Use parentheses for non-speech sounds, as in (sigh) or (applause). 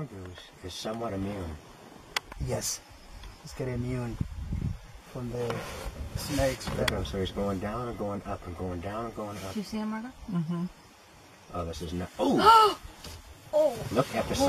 mongoose is somewhat immune. Yes. it's getting immune from the snakes. Look at him. So he's going down and going up and going down and going up. Do you see him, Margo? Mm-hmm. Oh, this is not. Oh! (gasps) Oh! Look at the size